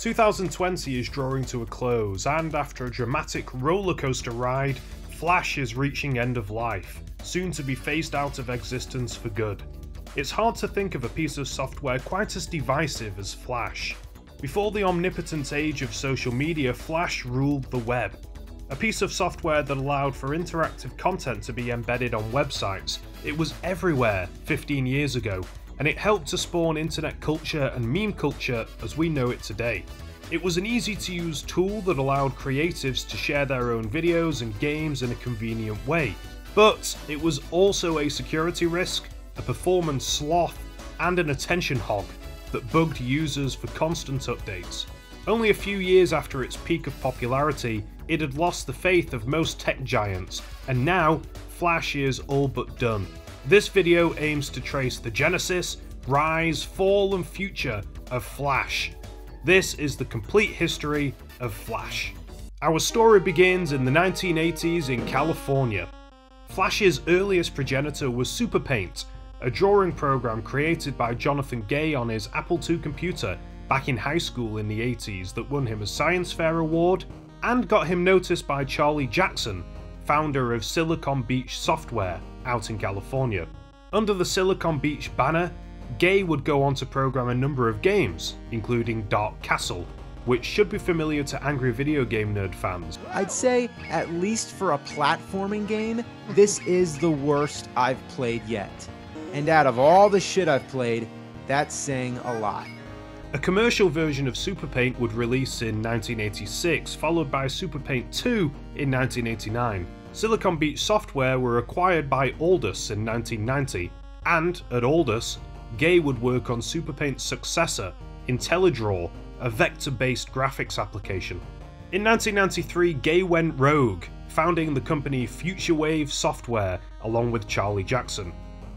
2020 is drawing to a close, and after a dramatic rollercoaster ride, Flash is reaching end of life, soon to be phased out of existence for good. It's hard to think of a piece of software quite as divisive as Flash. Before the omnipotent age of social media, Flash ruled the web. A piece of software that allowed for interactive content to be embedded on websites. It was everywhere 15 years ago, and it helped to spawn internet culture and meme culture as we know it today. It was an easy to use tool that allowed creatives to share their own videos and games in a convenient way. But it was also a security risk, a performance sloth, and an attention hog that bugged users for constant updates. Only a few years after its peak of popularity, it had lost the faith of most tech giants, and now Flash is all but done. This video aims to trace the genesis, rise, fall and future of Flash. This is the complete history of Flash. Our story begins in the 1980s in California. Flash's earliest progenitor was Superpaint, a drawing program created by Jonathan Gay on his Apple II computer back in high school in the 80s that won him a Science Fair award and got him noticed by Charlie Jackson, founder of Silicon Beach Software out in California. Under the Silicon Beach banner, Gay would go on to program a number of games, including Dark Castle, which should be familiar to angry video game nerd fans. I'd say, at least for a platforming game, this is the worst I've played yet. And out of all the shit I've played, that's saying a lot. A commercial version of Super Paint would release in 1986, followed by Super Paint 2 in 1989. Silicon Beach Software were acquired by Aldus in 1990, and at Aldus, Gay would work on Superpaint's successor, IntelliDraw, a vector-based graphics application. In 1993, Gay went rogue, founding the company Futurewave Software along with Charlie Jackson.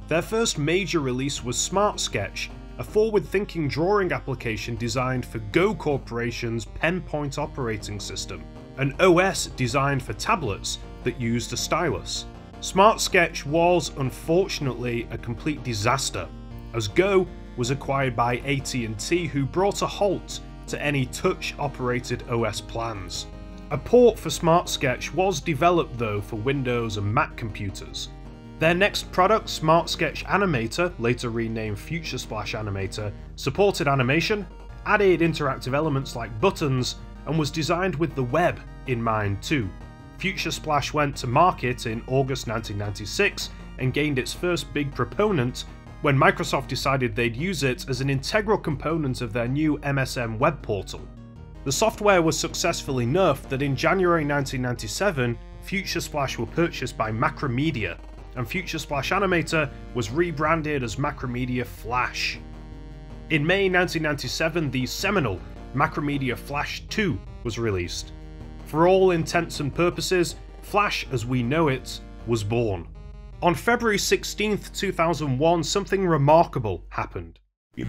Their first major release was Smart Sketch, a forward-thinking drawing application designed for Go Corporation's PenPoint operating system, an OS designed for tablets that used a stylus. Smart Sketch was, unfortunately, a complete disaster, as Go was acquired by AT&T who brought a halt to any touch-operated OS plans. A port for Smart Sketch was developed though for Windows and Mac computers, their next product, Smart Sketch Animator, later renamed Future Splash Animator, supported animation, added interactive elements like buttons, and was designed with the web in mind too. Future Splash went to market in August 1996 and gained its first big proponent when Microsoft decided they'd use it as an integral component of their new MSN web portal. The software was successful enough that in January 1997, Future Splash were purchased by Macromedia, and Future Splash Animator was rebranded as Macromedia Flash. In May 1997, the seminal Macromedia Flash 2 was released. For all intents and purposes, Flash as we know it was born. On February 16, 2001, something remarkable happened. A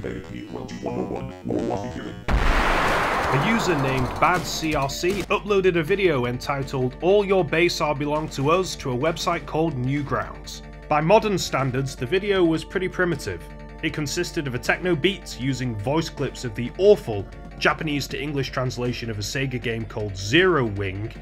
user named BadCRC uploaded a video entitled All Your Base Are Belong to Us to a website called Newgrounds. By modern standards, the video was pretty primitive. It consisted of a techno beat using voice clips of the awful Japanese to English translation of a Sega game called Zero Wing,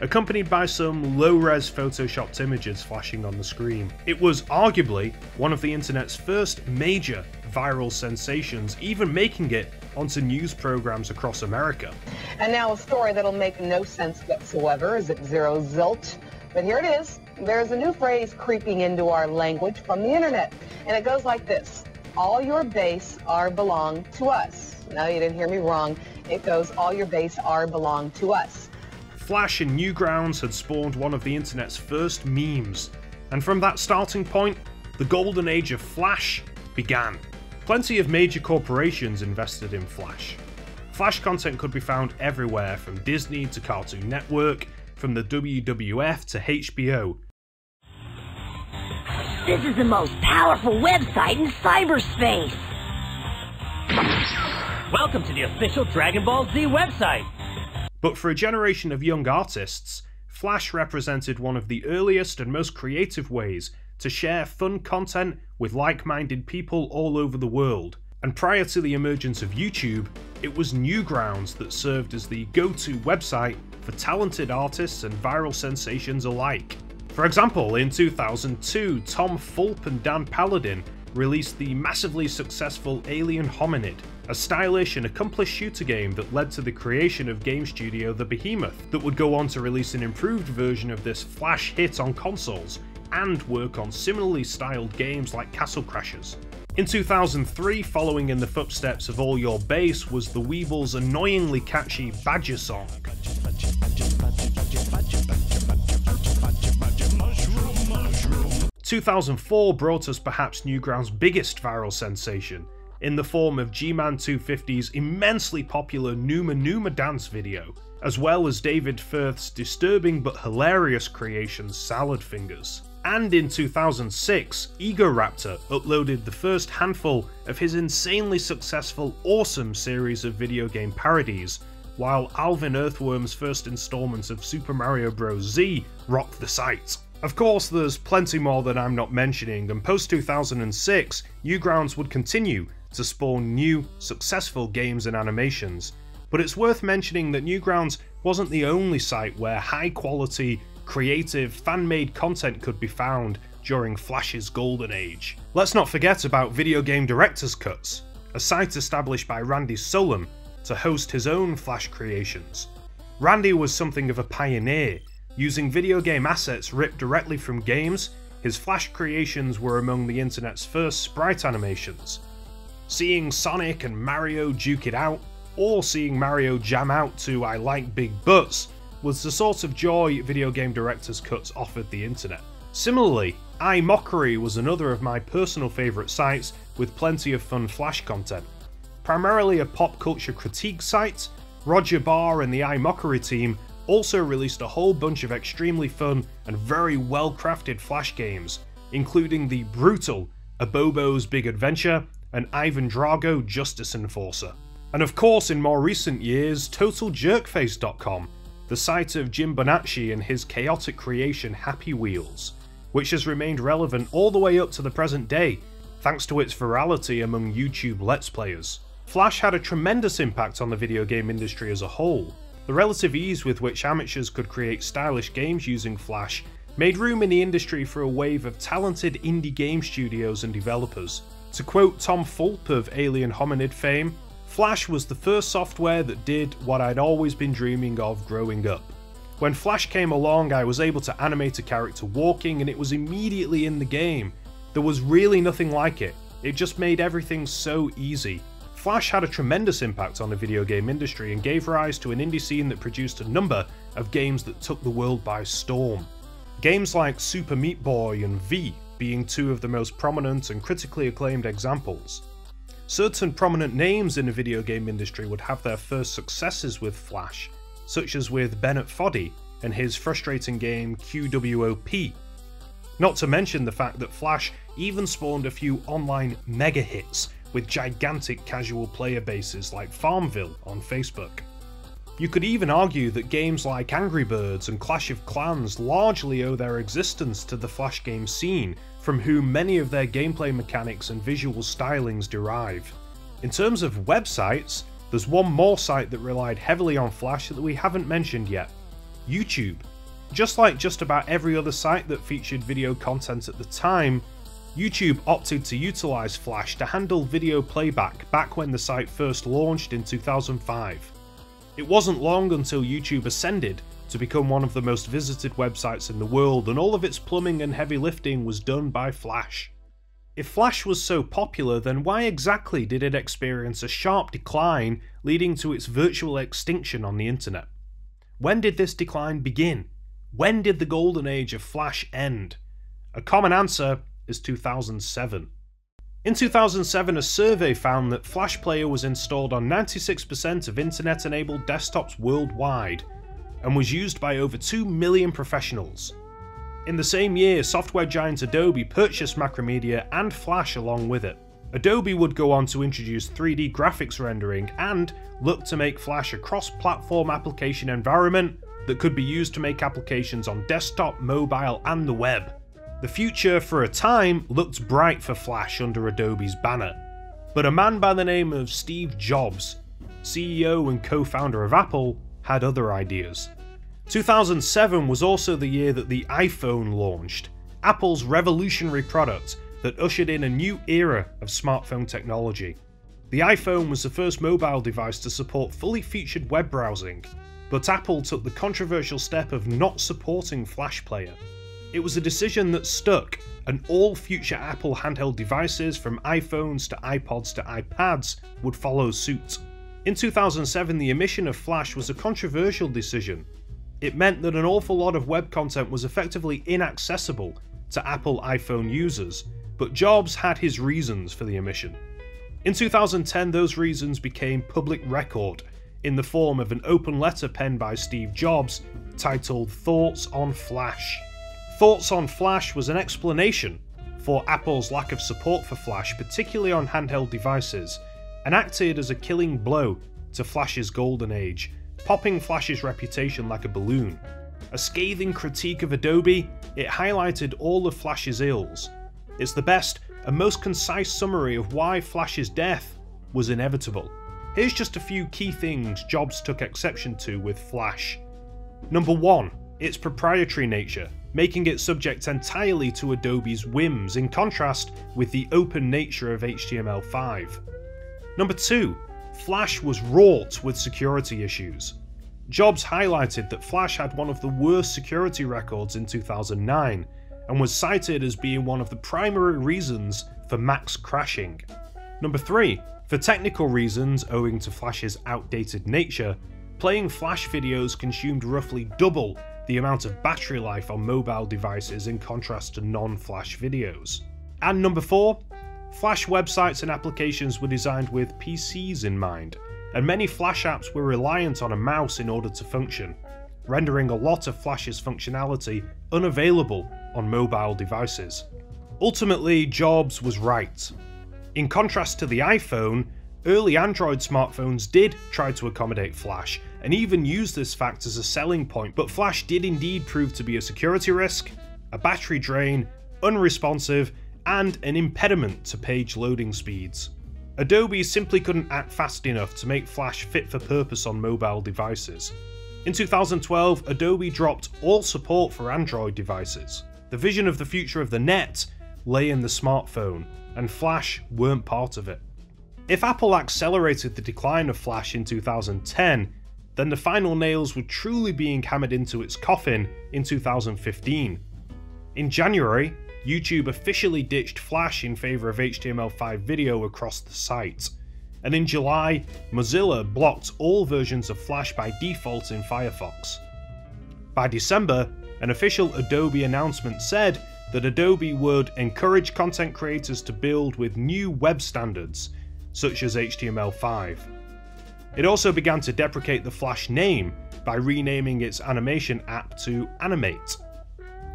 accompanied by some low-res photoshopped images flashing on the screen. It was arguably one of the internet's first major viral sensations, even making it onto news programs across America. And now a story that'll make no sense whatsoever. Is it zero zilt? But here it is. There's a new phrase creeping into our language from the internet. And it goes like this. All your base are belong to us. No, you didn't hear me wrong. It goes, all your base are belong to us. Flash and Newgrounds had spawned one of the internet's first memes. And from that starting point, the golden age of Flash began. Plenty of major corporations invested in Flash. Flash content could be found everywhere from Disney to Cartoon Network, from the WWF to HBO. This is the most powerful website in cyberspace! Welcome to the official Dragon Ball Z website! But for a generation of young artists, Flash represented one of the earliest and most creative ways to share fun content with like minded people all over the world. And prior to the emergence of YouTube, it was Newgrounds that served as the go-to website for talented artists and viral sensations alike. For example, in 2002, Tom Fulp and Dan Paladin released the massively successful Alien Hominid, a stylish and accomplished shooter game that led to the creation of game studio The Behemoth, that would go on to release an improved version of this flash hit on consoles, and work on similarly styled games like Castle Crashers. In 2003, following in the footsteps of All Your Base was the Weebl's annoyingly catchy Badger song. 2004 brought us perhaps Newgrounds' biggest viral sensation, in the form of G-Man 250's immensely popular Numa Numa dance video, as well as David Firth's disturbing but hilarious creation Salad Fingers. And in 2006, Egoraptor uploaded the first handful of his insanely successful awesome series of video game parodies, while Alvin Earthworm's first installments of Super Mario Bros. Z rocked the site. Of course, there's plenty more that I'm not mentioning, and post 2006, Newgrounds would continue to spawn new, successful games and animations. But it's worth mentioning that Newgrounds wasn't the only site where high quality, creative, fan made content could be found during Flash's golden age. Let's not forget about Video Game Director's Cuts, a site established by Randy Solom to host his own Flash creations. Randy was something of a pioneer Using video game assets ripped directly from games, his Flash creations were among the internet's first sprite animations. Seeing Sonic and Mario duke it out, or seeing Mario jam out to I Like Big Butts, was the sort of joy video game director's cuts offered the internet. Similarly, iMockery was another of my personal favourite sites with plenty of fun Flash content. Primarily a pop culture critique site, Roger Barr and the iMockery team also released a whole bunch of extremely fun and very well crafted Flash games, including the brutal Abobo's Big Adventure and Ivan Drago Justice Enforcer. And of course, in more recent years, TotalJerkface.com, the site of Jim Bonacci and his chaotic creation Happy Wheels, which has remained relevant all the way up to the present day, thanks to its virality among YouTube Let's Players. Flash had a tremendous impact on the video game industry as a whole, the relative ease with which amateurs could create stylish games using Flash made room in the industry for a wave of talented indie game studios and developers. To quote Tom Fulp of Alien Hominid fame, Flash was the first software that did what I'd always been dreaming of growing up. When Flash came along, I was able to animate a character walking and it was immediately in the game. There was really nothing like it. It just made everything so easy. Flash had a tremendous impact on the video game industry and gave rise to an indie scene that produced a number of games that took the world by storm. Games like Super Meat Boy and V being two of the most prominent and critically acclaimed examples. Certain prominent names in the video game industry would have their first successes with Flash, such as with Bennett Foddy and his frustrating game QWOP. Not to mention the fact that Flash even spawned a few online mega hits with gigantic casual player bases like Farmville on Facebook. You could even argue that games like Angry Birds and Clash of Clans largely owe their existence to the Flash game scene, from whom many of their gameplay mechanics and visual stylings derive. In terms of websites, there's one more site that relied heavily on Flash that we haven't mentioned yet YouTube. Just like just about every other site that featured video content at the time, YouTube opted to utilize Flash to handle video playback back when the site first launched in 2005. It wasn't long until YouTube ascended to become one of the most visited websites in the world and all of its plumbing and heavy lifting was done by Flash. If Flash was so popular, then why exactly did it experience a sharp decline leading to its virtual extinction on the internet? When did this decline begin? When did the golden age of Flash end? A common answer is 2007. In 2007, a survey found that Flash Player was installed on 96% of internet enabled desktops worldwide and was used by over 2 million professionals. In the same year, software giant Adobe purchased Macromedia and Flash along with it. Adobe would go on to introduce 3D graphics rendering and look to make Flash a cross platform application environment that could be used to make applications on desktop, mobile, and the web. The future, for a time, looked bright for Flash under Adobe's banner. But a man by the name of Steve Jobs CEO and co founder of Apple, had other ideas. 2007 was also the year that the iPhone launched, Apple's revolutionary product that ushered in a new era of smartphone technology. The iPhone was the first mobile device to support fully featured web browsing, but Apple took the controversial step of not supporting Flash Player. It was a decision that stuck, and all future Apple handheld devices from iPhones to iPods to iPads would follow suit. In 2007, the omission of Flash was a controversial decision. It meant that an awful lot of web content was effectively inaccessible to Apple iPhone users, but Jobs had his reasons for the omission. In 2010, those reasons became public record in the form of an open letter penned by Steve Jobs titled Thoughts on Flash. Thoughts on Flash was an explanation for Apple's lack of support for Flash, particularly on handheld devices, and acted as a killing blow to Flash's golden age, popping Flash's reputation like a balloon. A scathing critique of Adobe, it highlighted all of Flash's ills. It's the best and most concise summary of why Flash's death was inevitable. Here's just a few key things Jobs took exception to with Flash. Number 1. Its proprietary nature, making it subject entirely to Adobe's whims in contrast with the open nature of HTML5. Number 2. Flash was wrought with security issues. Jobs highlighted that Flash had one of the worst security records in 2009 and was cited as being one of the primary reasons for Macs crashing. Number 3. For technical reasons owing to Flash's outdated nature, playing Flash videos consumed roughly double the amount of battery life on mobile devices in contrast to non-Flash videos. And number 4. Flash websites and applications were designed with PCs in mind, and many Flash apps were reliant on a mouse in order to function, rendering a lot of Flash's functionality unavailable on mobile devices. Ultimately, Jobs was right. In contrast to the iPhone, early Android smartphones did try to accommodate Flash, and even used this fact as a selling point, but Flash did indeed prove to be a security risk, a battery drain, unresponsive, and an impediment to page loading speeds. Adobe simply couldn't act fast enough to make Flash fit for purpose on mobile devices. In 2012, Adobe dropped all support for Android devices. The vision of the future of the net lay in the smartphone, and Flash weren't part of it. If Apple accelerated the decline of Flash in 2010, then the final nails were truly being hammered into its coffin in 2015. In January, YouTube officially ditched Flash in favour of HTML5 video across the site and in July, Mozilla blocked all versions of Flash by default in Firefox. By December, an official Adobe announcement said that Adobe would encourage content creators to build with new web standards, such as HTML5. It also began to deprecate the Flash name by renaming its animation app to Animate.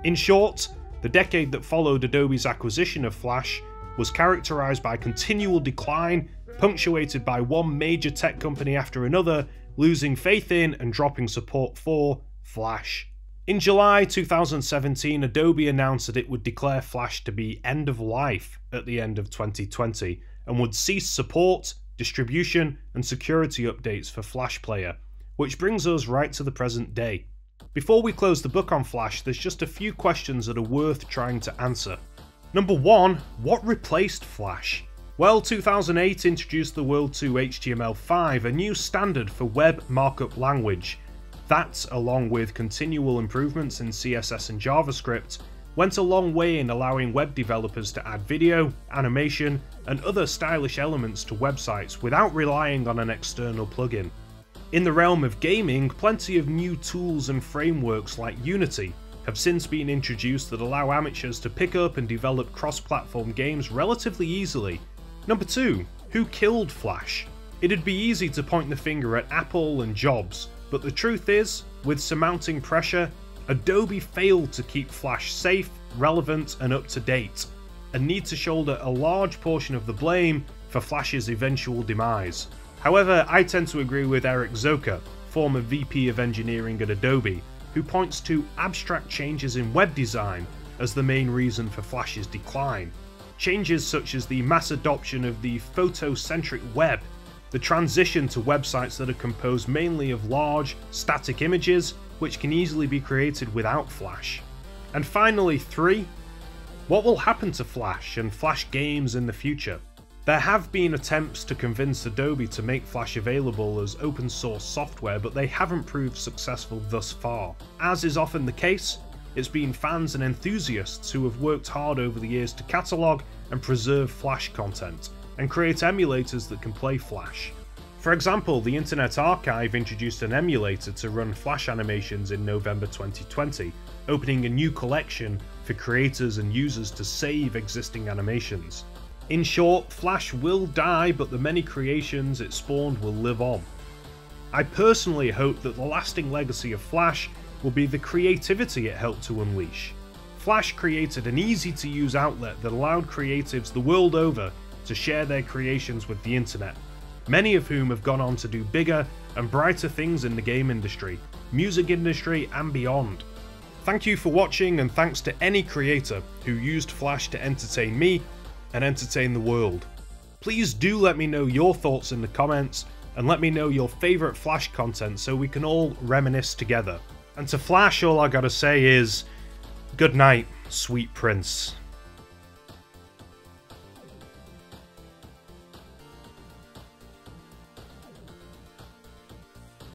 In short, the decade that followed Adobe's acquisition of Flash was characterized by continual decline punctuated by one major tech company after another losing faith in and dropping support for Flash. In July 2017, Adobe announced that it would declare Flash to be end of life at the end of 2020 and would cease support, distribution, and security updates for Flash Player, which brings us right to the present day. Before we close the book on Flash, there's just a few questions that are worth trying to answer. Number one, what replaced Flash? Well, 2008 introduced the world to HTML5, a new standard for web markup language. That, along with continual improvements in CSS and JavaScript, went a long way in allowing web developers to add video, animation, and other stylish elements to websites without relying on an external plugin. In the realm of gaming, plenty of new tools and frameworks like Unity have since been introduced that allow amateurs to pick up and develop cross-platform games relatively easily Number 2. Who killed Flash? It'd be easy to point the finger at Apple and Jobs, but the truth is, with surmounting pressure, Adobe failed to keep Flash safe, relevant, and up to date, and need to shoulder a large portion of the blame for Flash's eventual demise. However, I tend to agree with Eric Zoka, former VP of Engineering at Adobe, who points to abstract changes in web design as the main reason for Flash's decline. Changes such as the mass adoption of the photocentric web the transition to websites that are composed mainly of large, static images, which can easily be created without Flash. And finally, 3. What will happen to Flash and Flash games in the future? There have been attempts to convince Adobe to make Flash available as open source software, but they haven't proved successful thus far. As is often the case, it's been fans and enthusiasts who have worked hard over the years to catalogue and preserve Flash content, and create emulators that can play Flash. For example, the Internet Archive introduced an emulator to run Flash animations in November 2020, opening a new collection for creators and users to save existing animations. In short, Flash will die, but the many creations it spawned will live on. I personally hope that the lasting legacy of Flash will be the creativity it helped to unleash. Flash created an easy to use outlet that allowed creatives the world over to share their creations with the internet, many of whom have gone on to do bigger and brighter things in the game industry, music industry, and beyond. Thank you for watching, and thanks to any creator who used Flash to entertain me and entertain the world. Please do let me know your thoughts in the comments, and let me know your favourite Flash content so we can all reminisce together. And to Flash, all I gotta say is, good night, sweet prince.